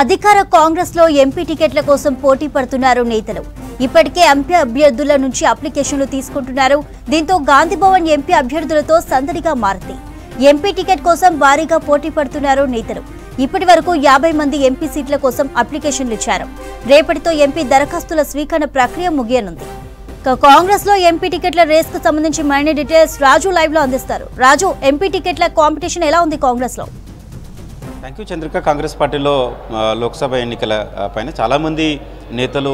అధికార కాంగ్రెస్లో ఎంపీ టికెట్ల కోసం పోటీ పడుతున్నారు నేతలు. ఇప్పటికే ఎంపీ అభ్యర్థుల నుంచి అప్లికేషన్లు తీసుకుంటున్నారు. దీంతో గాంధీభవన్ ఎంపీ అభ్యర్థులతో సందడిగా మారింది. ఎంపీ టికెట్ కోసం భారీగా పోటీ పడుతున్నారు నేతలు. ఇప్పటి వరకు యాభై మంది ఎంపీ సీట్ల కోసం అప్లికేషన్లు ఇచ్చారు. రేపటితో ఎంపీ దరఖాస్తుల స్వీకరణ ప్రక్రియ ముగియనుంది. కాంగ్రెస్లో ఎంపీ టికెట్ల రేస్కు సంబంధించి మరిన్ని డీటెయిల్స్ రాజు లైవ్లో అందిస్తారు. రాజు ఎంపీ టికెట్ల కాంపిటీషన్ ఎలా ఉంది కాంగ్రెస్లో థ్యాంక్ యూ చంద్రిక కాంగ్రెస్ పార్టీలో లోక్సభ ఎన్నికల పైన చాలామంది నేతలు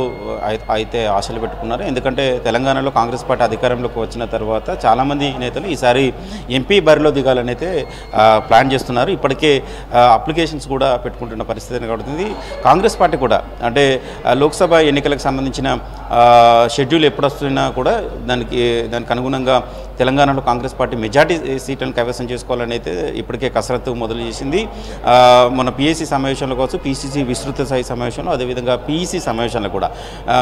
అయితే ఆశలు పెట్టుకున్నారు. ఎందుకంటే తెలంగాణలో కాంగ్రెస్ పార్టీ అధికారంలోకి వచ్చిన తర్వాత చాలామంది నేతలు ఈసారి ఎంపీ బరిలో దిగాలని అయితే ప్లాన్ చేస్తున్నారు. ఇప్పటికే అప్లికేషన్స్ కూడా పెట్టుకుంటున్న పరిస్థితి కనబడుతుంది కాంగ్రెస్ పార్టీ కూడా అంటే లోక్సభ ఎన్నికలకు సంబంధించిన షెడ్యూల్ ఎప్పుడు వస్తున్నా కూడా దానికి దానికి అనుగుణంగా తెలంగాణలో కాంగ్రెస్ పార్టీ మెజార్టీ సీట్లను కైవసం చేసుకోవాలని అయితే ఇప్పటికే కసరత్తు మొదలు చేసింది. మన పిఎస్సి సమావేశంలో కావచ్చు పిసిసి విస్తృత స్థాయి సమావేశంలో అదేవిధంగా పిఈసి సమావేశంలో కూడా.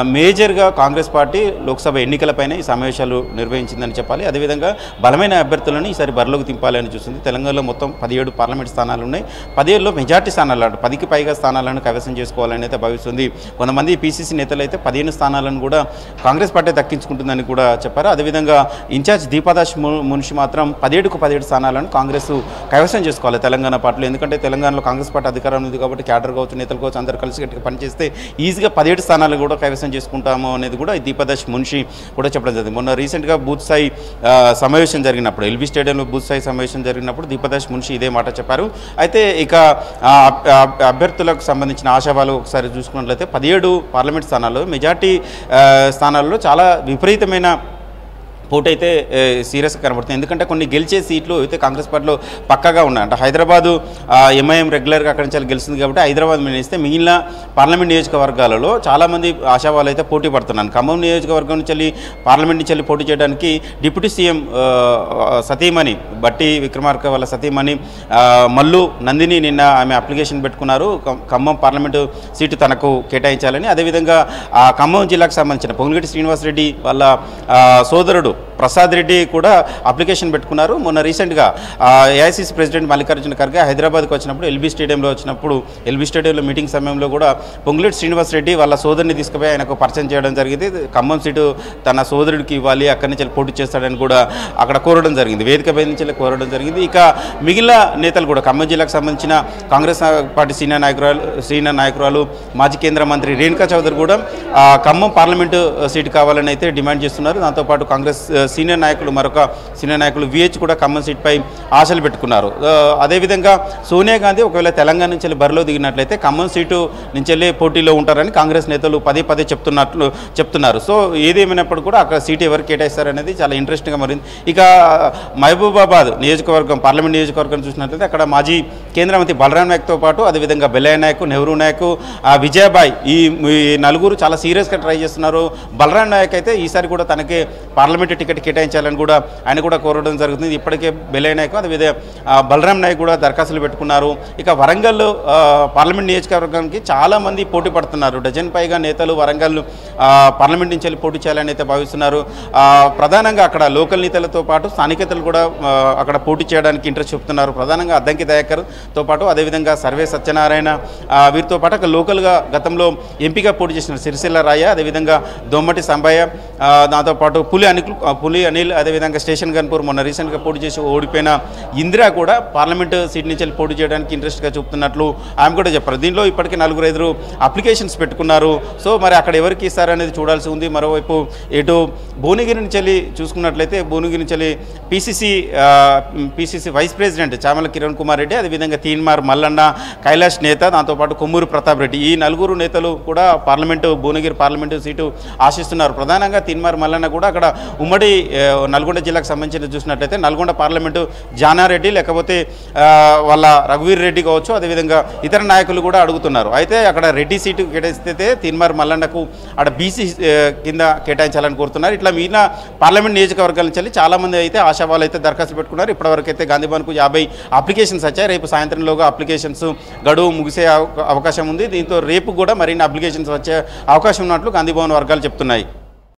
మేజర్గా కాంగ్రెస్ పార్టీ లోక్సభ ఎన్నికలపైన ఈ సమావేశాలు నిర్వహించిందని చెప్పాలి. అదేవిధంగా బలమైన అభ్యర్థులను ఈసారి బరిలోకి దింపాలని చూస్తుంది తెలంగాణలో మొత్తం పదిహేడు పార్లమెంట్ స్థానాలు ఉన్నాయి. పదిహేడులో మెజార్టీ స్థానాలు అంటే పదికి పైగా స్థానాలను కైవసం చేసుకోవాలని అయితే భావిస్తుంది. కొంతమంది పిసిసి నేతలు అయితే పదిహేను స్థానాలను కూడా కాంగ్రెస్ పార్టీ దక్కించుకుంటుందని కూడా చెప్పారు. అదేవిధంగా ఇన్ఛార్జ్ దీపాదాస్ ము- మున్షి మాత్రం పదిహేడుకు పదిహేడు స్థానాలను కాంగ్రెస్ కైవసం చేసుకోవాలి తెలంగాణ పార్టీలో. ఎందుకంటే తెలంగాణలో కాంగ్రెస్ పార్టీ అధికారం ఉంది కాబట్టి క్యాడర్ కావచ్చు నేతలు కావచ్చు అందరూ కలిసి గట్టిగా పనిచేస్తే ఈజీగా పదిహేడు స్థానాలు కూడా కైవసం చేసుకుంటాము అనేది కూడా దీపదశ్ మున్షి కూడా చెప్పడం జరిగింది. మొన్న రీసెంట్గా బూత్ స్థాయి సమావేశం జరిగినప్పుడు ఎల్బీ స్టేడియంలో బూత్ స్థాయి సమావేశం జరిగినప్పుడు దీపదాస్ మున్షి ఇదే మాట చెప్పారు. అయితే ఇక అభ్యర్థులకు సంబంధించిన ఆశావాలు ఒకసారి చూసుకున్నట్లయితే పదిహేడు పార్లమెంట్ స్థానాల్లో మెజార్టీ స్థానాల్లో చాలా విపరీతమైన పోటీ అయితే సీరియస్గా కనబడుతుంది. ఎందుకంటే కొన్ని గెలిచే సీట్లు అయితే కాంగ్రెస్ పార్టీలో పక్కగా ఉన్నాయి. అంటే హైదరాబాదు ఎంఐఎం రెగ్యులర్గా అక్కడి నుంచి గెలిచింది కాబట్టి హైదరాబాద్ మినిస్తే మిగిలిన పార్లమెంట్ నియోజకవర్గాలలో చాలామంది ఆశావాలు అయితే పోటీ పడుతున్నాను ఖమ్మం నియోజకవర్గం నుంచి వెళ్ళి పార్లమెంట్ నుంచి వెళ్ళి పోటీ చేయడానికి డిప్యూటీ సీఎం సతీమణి బట్టి విక్రమార్క వాళ్ళ సతీమణి మల్లు నందిని నిన్న ఆమె అప్లికేషన్ పెట్టుకున్నారు. ఖమ్మం పార్లమెంటు సీటు తనకు కేటాయించాలని. అదేవిధంగా ఖమ్మం జిల్లాకు సంబంధించిన పొంగిరెడ్డి శ్రీనివాసరెడ్డి వాళ్ళ సోదరుడు ప్రసాద్ రెడ్డి కూడా అప్లికేషన్ పెట్టుకున్నారు. మొన్న రీసెంట్గా ఏఐసిసి ప్రెసిడెంట్ మల్లికార్జున ఖర్గే హైదరాబాద్కి వచ్చినప్పుడు ఎల్బీ స్టేడియంలో వచ్చినప్పుడు ఎల్బీ స్టేడియంలో మీటింగ్ సమయంలో కూడా పొంగులేటి శ్రీనివాస్ రెడ్డి వాళ్ళ సోదరుని తీసుకుపోయి ఆయనకు పరిచయం చేయడం జరిగింది. ఖమ్మం సీటు తన సోదరుడికి ఇవ్వాలి అక్కడి నుంచి పోటీ చేస్తాడని కూడా అక్కడ కోరడం జరిగింది. వేదిక మీద నుంచి కోరడం జరిగింది. ఇక మిగిలిన నేతలు కూడా ఖమ్మం జిల్లాకు సంబంధించిన కాంగ్రెస్ పార్టీ సీనియర్ నాయకురాలు సీనియర్ నాయకురాలు మాజీ కేంద్ర మంత్రి రేణుకా చౌదరి కూడా ఖమ్మం పార్లమెంటు సీటు కావాలని అయితే డిమాండ్ చేస్తున్నారు. దాంతోపాటు కాంగ్రెస్ సీనియర్ నాయకులు మరొక సీనియర్ నాయకులు విహెచ్ కూడా ఖమ్మం సీట్పై ఆశలు పెట్టుకున్నారు. అదేవిధంగా సోనియా గాంధీ ఒకవేళ తెలంగాణ నుంచి వెళ్ళి బరిలో దిగినట్లయితే ఖమ్మం సీటు నుంచి వెళ్ళి పోటీలో ఉంటారని కాంగ్రెస్ నేతలు పదే పదే చెప్తున్నట్లు చెప్తున్నారు. సో ఏదేమైనప్పుడు కూడా అక్కడ సీటు ఎవరు కేటాయిస్తారనేది చాలా ఇంట్రెస్టింగ్గా మారింది. ఇక మహబూబాబాద్ నియోజకవర్గం పార్లమెంట్ నియోజకవర్గం చూసినట్లయితే అక్కడ మాజీ కేంద్ర మంత్రి బలరాం నాయక్తో పాటు అదేవిధంగా బెల్లయ్య నాయక్ నెహ్రూ నాయక్ ఆ, విజయబాయ్ ఈ ఈ నలుగురు చాలా సీరియస్గా ట్రై చేస్తున్నారు. బలరాం నాయక్ అయితే ఈసారి కూడా తనకి పార్లమెంటు టికెట్ కేటాయించాలని కూడా ఆయన కూడా కోరడం జరుగుతుంది. ఇప్పటికే బెల్లయ్య నాయక్ అదేవిధంగా బలరాం నాయక్ కూడా దరఖాస్తులు పెట్టుకున్నారు. ఇక వరంగల్ పార్లమెంట్ నియోజకవర్గానికి చాలా మంది పోటీ పడుతున్నారు. డజన్ పైగా నేతలు వరంగల్ ఆ, పార్లమెంట్ నుంచి వెళ్ళి పోటీ చేయాలని అయితే భావిస్తున్నారు. ప్రధానంగా అక్కడ లోకల్ నేతలతో పాటు స్థానికేతలు కూడా అక్కడ పోటీ చేయడానికి ఇంట్రెస్ట్ చూపుతున్నారు. ప్రధానంగా అద్దంకి దయాకర్తో పాటు అదేవిధంగా సర్వే సత్యనారాయణ వీరితో పాటు అక్కడ లోకల్గా గతంలో ఎంపీగా పోటీ చేసిన సిరిసిల్ల రాయ అదేవిధంగా దొమ్మటి సంబయ్య దాంతోపాటు పులి అనిల్ పులి అనిల్ అదేవిధంగా స్టేషన్ గన్పూర్ మొన్న రీసెంట్గా పోటీ చేసి ఓడిపోయిన ఇందిరా కూడా పార్లమెంట్ సీట్ నుంచి వెళ్ళి పోటీ చేయడానికి ఇంట్రెస్ట్గా చూపుతున్నట్లు ఆమె కూడా చెప్పారు. దీనిలో ఇప్పటికే నలుగురు ఐదుగురు అప్లికేషన్స్ పెట్టుకున్నారు. సో మరి అక్కడ ఎవరికి ఇస్తారనేది చూడాల్సి ఉంది. మరోవైపు ఇటు భువనగిరి నుంచి వెళ్ళి చూసుకున్నట్లయితే భువనగిరి నుంచి వెళ్ళి PCC PCC vice president Chamala Kiran Kumar Reddy అదేవిధంగా తీన్మార్ మల్లన్న కైలాష్ నేత దాంతోపాటు కొమ్మూరు ప్రతాప్ రెడ్డి ఈ నలుగురు నేతలు కూడా పార్లమెంటు భువనగిరి పార్లమెంటు సీటు ఆశిస్తున్నారు. ప్రధానంగా తీన్మార్ మల్లన్న కూడా అక్కడ ఉమ్మడి నల్గొండ జిల్లాకు సంబంధించిన చూసినట్లయితే నల్గొండ పార్లమెంటు జానారెడ్డి లేకపోతే వాళ్ళ రఘువీర్ రెడ్డి కావచ్చు అదేవిధంగా ఇతర నాయకులు కూడా అడుగుతున్నారు. అయితే అక్కడ రెడ్డి సీటు కేటాయిస్తే తిన్మార్ మల్లన్నకు అక్కడ బీసీ కింద కేటాయించాలని కోరుతున్నారు. ఇట్లా మిగిలిన పార్లమెంట్ నియోజకవర్గాల నుంచి చాలామంది అయితే ఆశావాలు అయితే దరఖాస్తు పెట్టుకున్నారు. ఇప్పటివరకు అయితే గాంధీభవన్కు యాభై అప్లికేషన్స్ వచ్చాయి. రేపు సాయంత్రంలోగా అప్లికేషన్స్ గడువు ముగిసే అవకాశం ఉంది. దీంతో రేపు కూడా మరిన్ని అప్లికేషన్స్ వచ్చే అవకాశం ఉన్నట్లు గాంధీభవన్ వర్గాలు చెప్తున్నాయి.